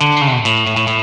Mm-hmm.